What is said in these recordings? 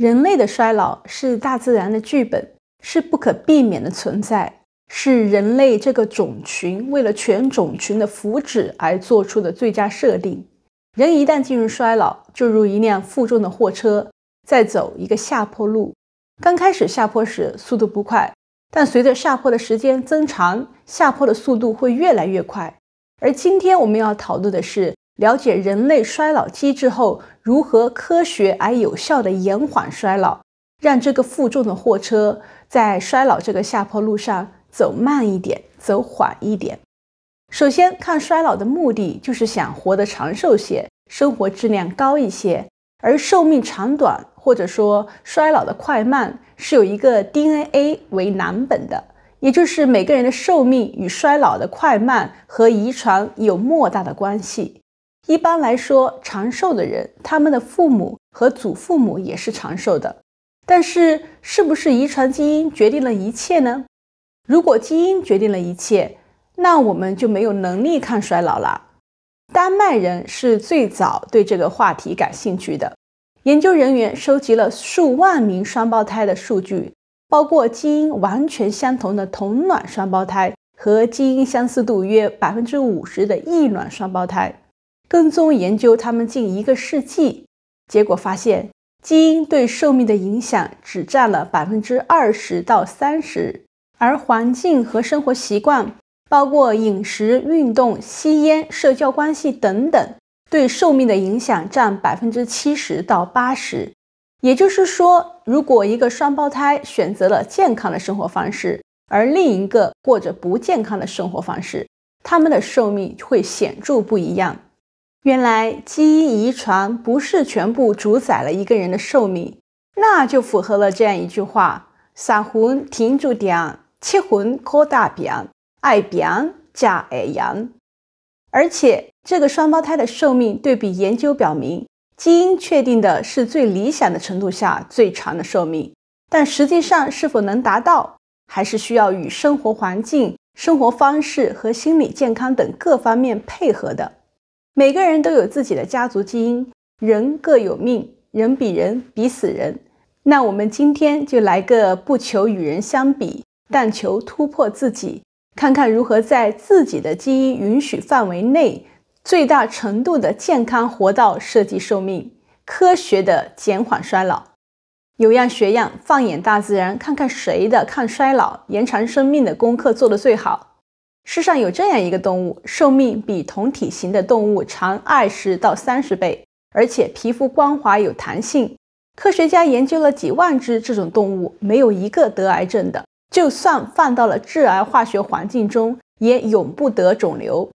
人类的衰老是大自然的剧本，是不可避免的存在，是人类这个种群为了全种群的福祉而做出的最佳设定。人一旦进入衰老，就如一辆负重的货车在走一个下坡路。刚开始下坡时速度不快，但随着下坡的时间增长，下坡的速度会越来越快。而今天我们要讨论的是。了解人类衰老机制后，如何科学而有效地延缓衰老，让这个负重的货车在衰老这个下坡路上走慢一点，走缓一点。首先看衰老的目的，就是想活得长寿些，生活质量高一些。而寿命长短，或者说衰老的快慢，是有一个 DNA 为蓝本的，也就是每个人的寿命与衰老的快慢和遗传有莫大的关系。一般来说，长寿的人，他们的父母和祖父母也是长寿的。但是，是不是遗传基因决定了一切呢？如果基因决定了一切，那我们就没有能力抗衰老了。丹麦人是最早对这个话题感兴趣的。研究人员收集了数万名双胞胎的数据，包括基因完全相同的同卵双胞胎和基因相似度约百分之五十的异卵双胞胎。跟踪研究他们近一个世纪，结果发现基因对寿命的影响只占了百分之二十到三十，而环境和生活习惯，包括饮食、运动、吸烟、社交关系等等，对寿命的影响占百分之七十到八十。也就是说，如果一个双胞胎选择了健康的生活方式，而另一个过着不健康的生活方式，他们的寿命会显著不一样。原来基因遗传不是全部主宰了一个人的寿命，那就符合了这样一句话：三魂停住点，七魂靠大病，爱病加爱养。而且这个双胞胎的寿命对比研究表明，基因确定的是最理想的程度下最长的寿命，但实际上是否能达到，还是需要与生活环境、生活方式和心理健康等各方面配合的。每个人都有自己的家族基因，人各有命，人比人比死人。那我们今天就来个不求与人相比，但求突破自己，看看如何在自己的基因允许范围内，最大程度的健康活到设计寿命，科学的减缓衰老。有样学样，放眼大自然，看看谁的抗衰老、延长生命的功课做得最好。世上有这样一个动物，寿命比同体型的动物长二十到三十倍，而且皮肤光滑有弹性。科学家研究了几万只这种动物，没有一个得癌症的。就算放到了致癌化学环境中，也永不得肿瘤。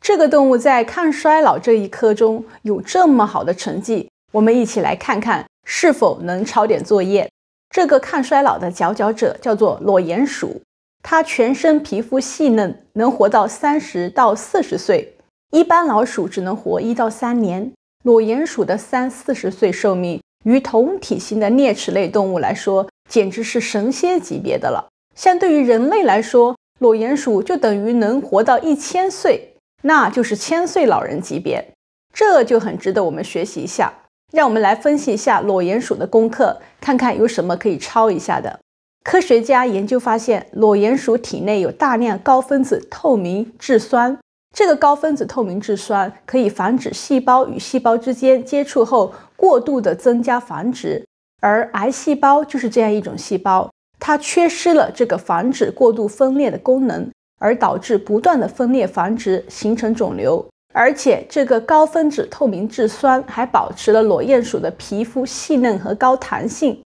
这个动物在抗衰老这一科中有这么好的成绩，我们一起来看看是否能抄点作业。这个抗衰老的佼佼者叫做裸鼹鼠。它全身皮肤细嫩，能活到三十到四十岁。一般老鼠只能活一到三年，裸鼹鼠的三四十岁寿命，与同体型的啮齿类动物来说，简直是神仙级别的了。相对于人类来说，裸鼹鼠就等于能活到一千岁，那就是千岁老人级别。这就很值得我们学习一下。让我们来分析一下裸鼹鼠的功课，看看有什么可以抄一下的。科学家研究发现，裸鼹鼠体内有大量高分子透明质酸。这个高分子透明质酸可以防止细胞与细胞之间接触后过度的增加繁殖，而癌细胞就是这样一种细胞，它缺失了这个防止过度分裂的功能，而导致不断的分裂繁殖，形成肿瘤。而且，这个高分子透明质酸还保持了裸鼹鼠的皮肤细嫩和高弹性。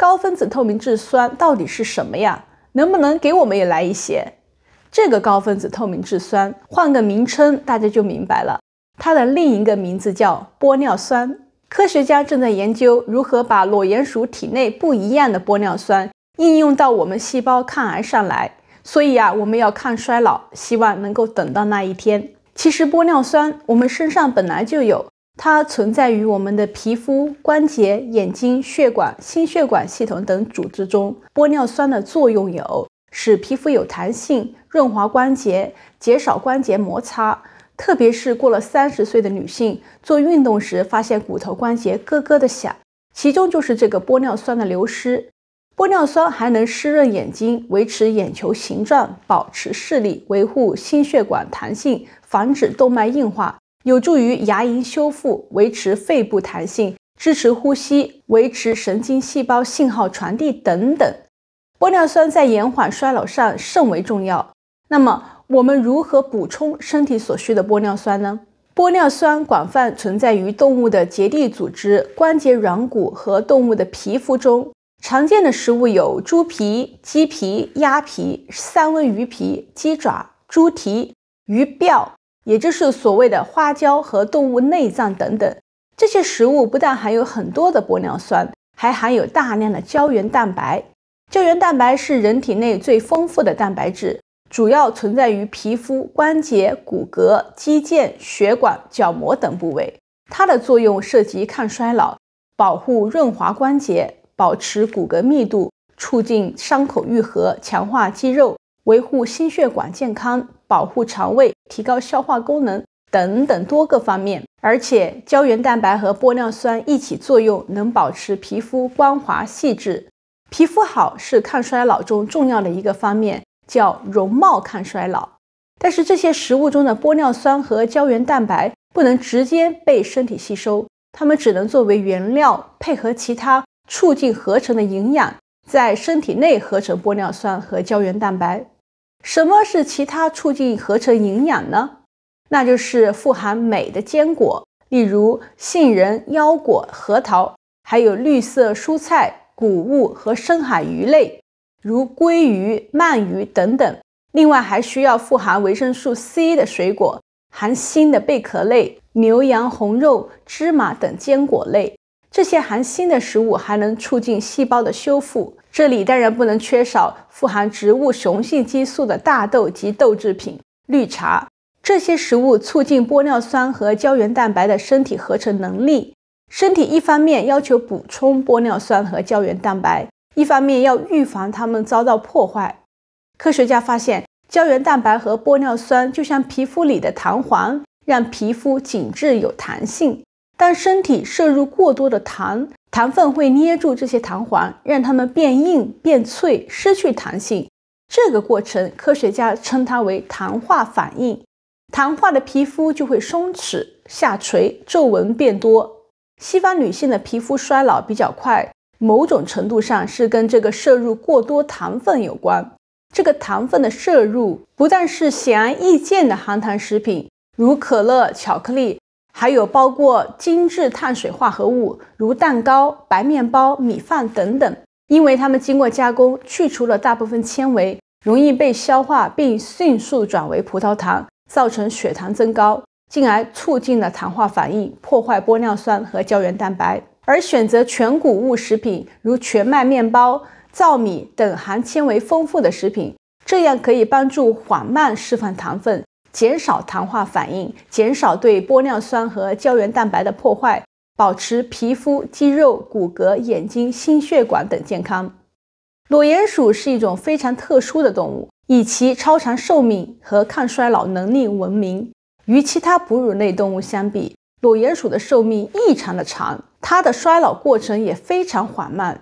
高分子透明质酸到底是什么呀？能不能给我们也来一些？这个高分子透明质酸换个名称，大家就明白了。它的另一个名字叫玻尿酸。科学家正在研究如何把裸鼹鼠体内不一样的玻尿酸应用到我们细胞抗癌上来。所以啊，我们要抗衰老，希望能够等到那一天。其实玻尿酸我们身上本来就有。它存在于我们的皮肤、关节、眼睛、血管、心血管系统等组织中。玻尿酸的作用有使皮肤有弹性、润滑关节、减少关节摩擦。特别是过了三十岁的女性，做运动时发现骨头关节咯咯的响，其中就是这个玻尿酸的流失。玻尿酸还能湿润眼睛，维持眼球形状，保持视力，维护心血管弹性，防止动脉硬化，有助于牙龈修复，维持肺部弹性，支持呼吸，维持神经细胞信号传递等等。玻尿酸在延缓衰老上甚为重要。那么，我们如何补充身体所需的玻尿酸呢？玻尿酸广泛存在于动物的结缔组织、关节软骨和动物的皮肤中。常见的食物有猪皮、鸡皮、鸭皮、三文鱼皮、鸡爪、猪蹄、鱼鳔，也就是所谓的花椒和动物内脏等等。这些食物不但含有很多的玻尿酸，还含有大量的胶原蛋白。胶原蛋白是人体内最丰富的蛋白质，主要存在于皮肤、关节、骨骼、肌腱、血管、角膜等部位。它的作用涉及抗衰老、保护、润滑关节。保持骨骼密度，促进伤口愈合，强化肌肉，维护心血管健康，保护肠胃，提高消化功能等等多个方面。而且胶原蛋白和玻尿酸一起作用，能保持皮肤光滑细致。皮肤好是抗衰老中重要的一个方面，叫容貌抗衰老。但是这些食物中的玻尿酸和胶原蛋白不能直接被身体吸收，它们只能作为原料，配合其他。促进合成的营养在身体内合成玻尿酸和胶原蛋白。什么是其他促进合成营养呢？那就是富含镁的坚果，例如杏仁、腰果、核桃，还有绿色蔬菜、谷物和深海鱼类，如鲑鱼、鳗鱼等等。另外，还需要富含维生素 C 的水果，含锌的贝壳类、牛羊红肉、芝麻等坚果类。这些含锌的食物还能促进细胞的修复，这里当然不能缺少富含植物雄性激素的大豆及豆制品、绿茶。这些食物促进玻尿酸和胶原蛋白的身体合成能力。身体一方面要求补充玻尿酸和胶原蛋白，一方面要预防它们遭到破坏。科学家发现，胶原蛋白和玻尿酸就像皮肤里的弹簧，让皮肤紧致有弹性。当身体摄入过多的糖，糖分会捏住这些弹簧，让它们变硬、变脆，失去弹性。这个过程，科学家称它为糖化反应。糖化的皮肤就会松弛、下垂，皱纹变多。西方女性的皮肤衰老比较快，某种程度上是跟这个摄入过多糖分有关。这个糖分的摄入不但是显而易见的含糖食品，如可乐、巧克力。还有包括精致碳水化合物，如蛋糕、白面包、米饭等等，因为它们经过加工，去除了大部分纤维，容易被消化，并迅速转为葡萄糖，造成血糖增高，进而促进了糖化反应，破坏玻尿酸和胶原蛋白。而选择全谷物食品，如全麦面包、糙米等含纤维丰富的食品，这样可以帮助缓慢释放糖分。减少糖化反应，减少对玻尿酸和胶原蛋白的破坏，保持皮肤、肌肉、骨骼、眼睛、心血管等健康。裸鼹鼠是一种非常特殊的动物，以其超长寿命和抗衰老能力闻名。与其他哺乳类动物相比，裸鼹鼠的寿命异常的长，它的衰老过程也非常缓慢。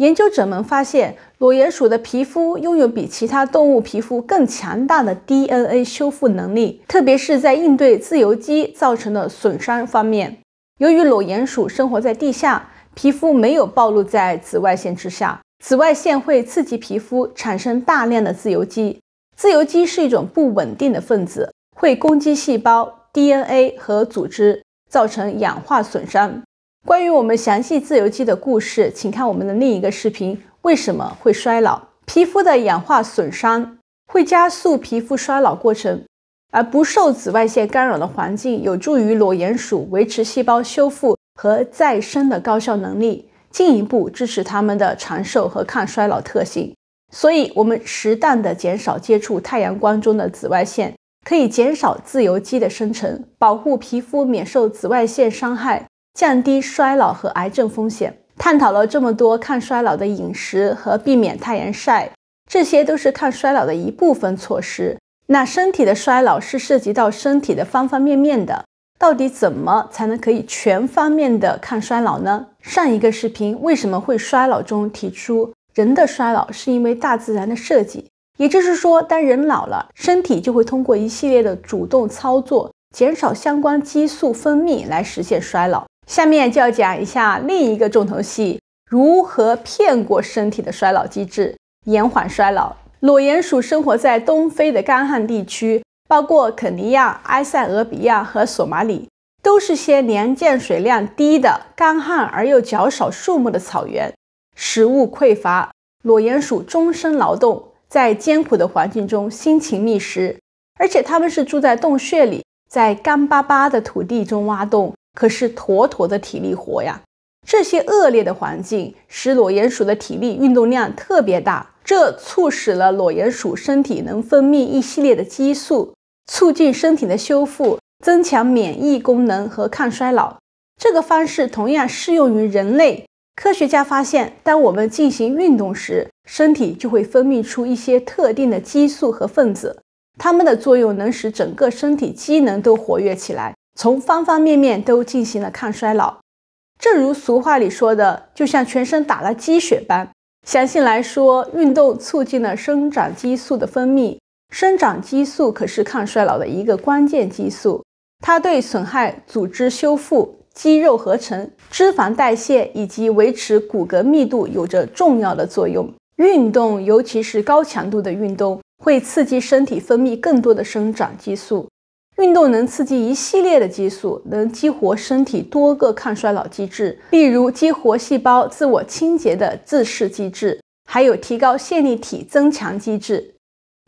研究者们发现，裸鼹鼠的皮肤拥有比其他动物皮肤更强大的 DNA 修复能力，特别是在应对自由基造成的损伤方面。由于裸鼹鼠生活在地下，皮肤没有暴露在紫外线之下，紫外线会刺激皮肤产生大量的自由基。自由基是一种不稳定的分子，会攻击细胞、DNA 和组织，造成氧化损伤。关于我们详细自由基的故事，请看我们的另一个视频。为什么会衰老？皮肤的氧化损伤会加速皮肤衰老过程，而不受紫外线干扰的环境有助于裸鼹鼠维持细胞修复和再生的高效能力，进一步支持它们的长寿和抗衰老特性。所以，我们适当的减少接触太阳光中的紫外线，可以减少自由基的生成，保护皮肤免受紫外线伤害。降低衰老和癌症风险，探讨了这么多抗衰老的饮食和避免太阳晒，这些都是抗衰老的一部分措施。那身体的衰老是涉及到身体的方方面面的，到底怎么才能可以全方面的抗衰老呢？上一个视频为什么会衰老中提出，人的衰老是因为大自然的设计，也就是说，当人老了，身体就会通过一系列的主动操作，减少相关激素分泌来实现衰老。下面就要讲一下另一个重头戏，如何骗过身体的衰老机制，延缓衰老。裸鼹鼠生活在东非的干旱地区，包括肯尼亚、埃塞俄比亚和索马里。都是些年降水量低的干旱而又较少树木的草原，食物匮乏，裸鼹鼠终身劳动，在艰苦的环境中辛勤觅食，而且它们是住在洞穴里，在干巴巴的土地中挖洞，可是妥妥的体力活呀。这些恶劣的环境使裸鼹鼠的体力运动量特别大，这促使了裸鼹鼠身体能分泌一系列的激素，促进身体的修复。增强免疫功能和抗衰老，这个方式同样适用于人类。科学家发现，当我们进行运动时，身体就会分泌出一些特定的激素和分子，它们的作用能使整个身体机能都活跃起来，从方方面面都进行了抗衰老。正如俗话里说的，就像全身打了鸡血般。详细来说，运动促进了生长激素的分泌，生长激素可是抗衰老的一个关键激素。它对损害组织修复、肌肉合成、脂肪代谢以及维持骨骼密度有着重要的作用。运动，尤其是高强度的运动，会刺激身体分泌更多的生长激素。运动能刺激一系列的激素，能激活身体多个抗衰老机制，例如激活细胞自我清洁的自噬机制，还有提高线粒体增强机制。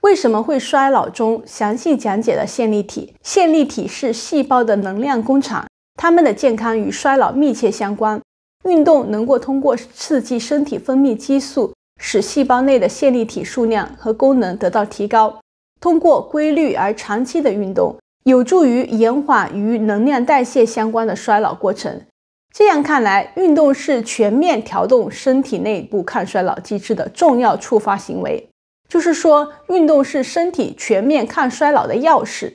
为什么会衰老？中详细讲解了线粒体。线粒体是细胞的能量工厂，它们的健康与衰老密切相关。运动能够通过刺激身体分泌激素，使细胞内的线粒体数量和功能得到提高。通过规律而长期的运动，有助于延缓与能量代谢相关的衰老过程。这样看来，运动是全面调动身体内部抗衰老机制的重要触发行为。就是说，运动是身体全面抗衰老的钥匙。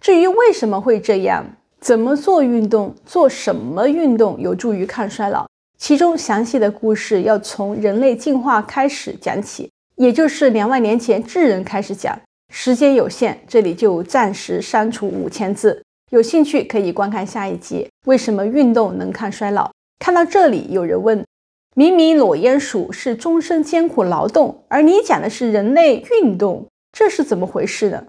至于为什么会这样，怎么做运动，做什么运动有助于抗衰老，其中详细的故事要从人类进化开始讲起，也就是两万年前智人开始讲。时间有限，这里就暂时删除五千字。有兴趣可以观看下一集。为什么运动能抗衰老？看到这里，有人问。明明裸鼹鼠是终身艰苦劳动，而你讲的是人类运动，这是怎么回事呢？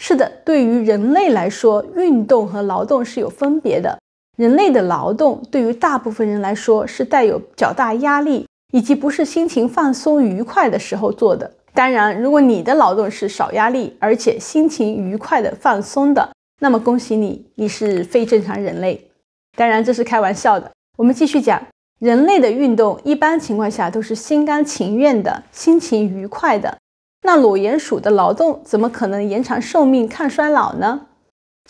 是的，对于人类来说，运动和劳动是有分别的。人类的劳动对于大部分人来说是带有较大压力，以及不是心情放松愉快的时候做的。当然，如果你的劳动是少压力，而且心情愉快的放松的，那么恭喜你，你是非正常人类。当然，这是开玩笑的。我们继续讲。人类的运动一般情况下都是心甘情愿的，心情愉快的。那裸鼹鼠的劳动怎么可能延长寿命、抗衰老呢？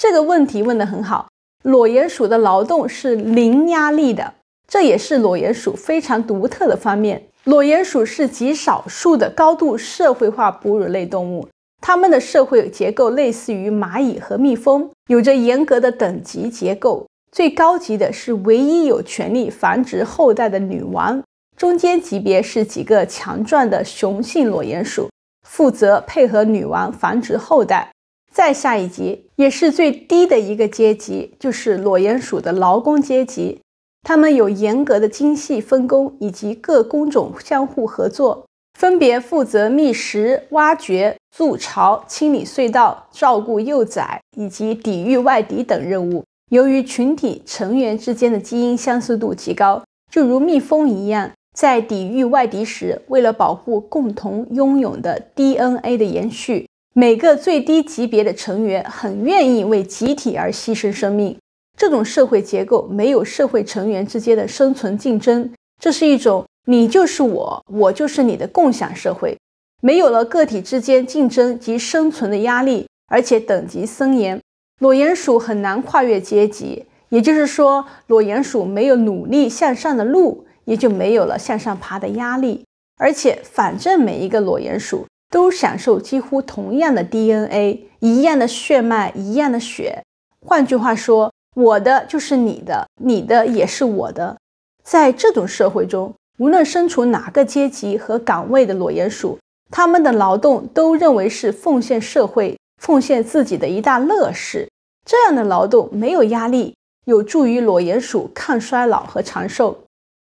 这个问题问得很好。裸鼹鼠的劳动是零压力的，这也是裸鼹鼠非常独特的方面。裸鼹鼠是极少数的高度社会化哺乳类动物，它们的社会结构类似于蚂蚁和蜜蜂，有着严格的等级结构。最高级的是唯一有权利繁殖后代的女王，中间级别是几个强壮的雄性裸鼹鼠，负责配合女王繁殖后代。再下一级，也是最低的一个阶级，就是裸鼹鼠的劳工阶级，他们有严格的精细分工以及各工种相互合作，分别负责觅食、挖掘、筑巢、清理隧道、照顾幼崽以及抵御外敌等任务。由于群体成员之间的基因相似度极高，就如蜜蜂一样，在抵御外敌时，为了保护共同拥有的 DNA 的延续，每个最低级别的成员很愿意为集体而牺牲生命。这种社会结构没有社会成员之间的生存竞争，这是一种你就是我，我就是你的共享社会，没有了个体之间竞争及生存的压力，而且等级森严。裸鼹鼠很难跨越阶级，也就是说，裸鼹鼠没有努力向上的路，也就没有了向上爬的压力。而且，反正每一个裸鼹鼠都享受几乎同样的 DNA，一样的血脉，一样的血。换句话说，我的就是你的，你的也是我的。在这种社会中，无论身处哪个阶级和岗位的裸鼹鼠，他们的劳动都认为是奉献社会、奉献自己的一大乐事。这样的劳动没有压力，有助于裸鼹鼠抗衰老和长寿。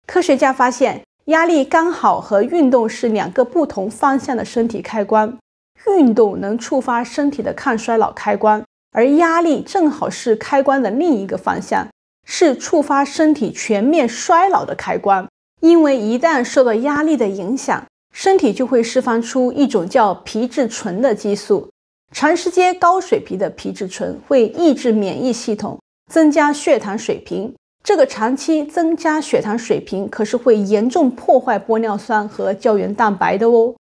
科学家发现，压力刚好和运动是两个不同方向的身体开关。运动能触发身体的抗衰老开关，而压力正好是开关的另一个方向，是触发身体全面衰老的开关。因为一旦受到压力的影响，身体就会释放出一种叫皮质醇的激素。长时间高水平的皮质醇会抑制免疫系统，增加血糖水平。这个长期增加血糖水平，可是会严重破坏玻尿酸和胶原蛋白的哦。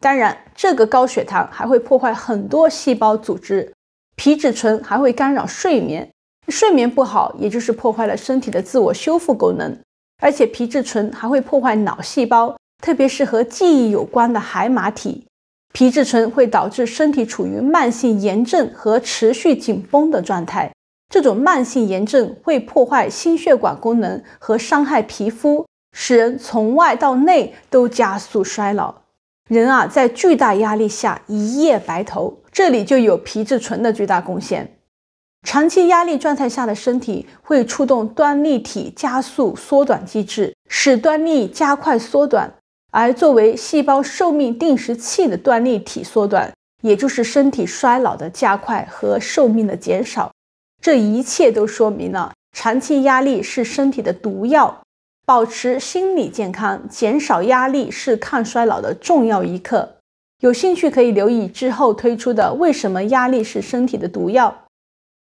当然，这个高血糖还会破坏很多细胞组织，皮质醇还会干扰睡眠，睡眠不好，也就是破坏了身体的自我修复功能。而且皮质醇还会破坏脑细胞，特别是和记忆有关的海马体。皮质醇会导致身体处于慢性炎症和持续紧绷的状态，这种慢性炎症会破坏心血管功能和伤害皮肤，使人从外到内都加速衰老。人啊，在巨大压力下一夜白头，这里就有皮质醇的巨大贡献。长期压力状态下的身体会触动端粒体加速缩短机制，使端粒加快缩短。而作为细胞寿命定时器的端粒体缩短，也就是身体衰老的加快和寿命的减少。这一切都说明了长期压力是身体的毒药。保持心理健康，减少压力是抗衰老的重要一课。有兴趣可以留意之后推出的《为什么压力是身体的毒药》。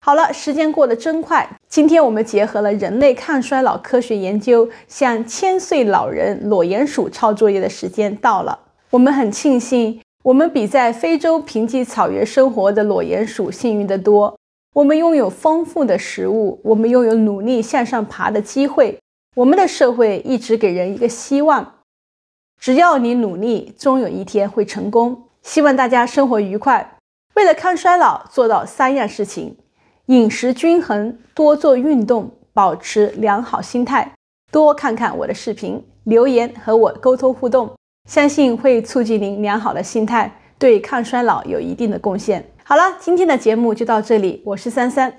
好了，时间过得真快，今天我们结合了人类抗衰老科学研究，向千岁老人裸鼹鼠抄作业的时间到了。我们很庆幸，我们比在非洲贫瘠草原生活的裸鼹鼠幸运得多。我们拥有丰富的食物，我们拥有努力向上爬的机会。我们的社会一直给人一个希望，只要你努力，终有一天会成功。希望大家生活愉快。为了抗衰老，做到三样事情：饮食均衡，多做运动，保持良好心态。多看看我的视频，留言和我沟通互动，相信会促进您良好的心态，对抗衰老有一定的贡献。好了，今天的节目就到这里，我是三三。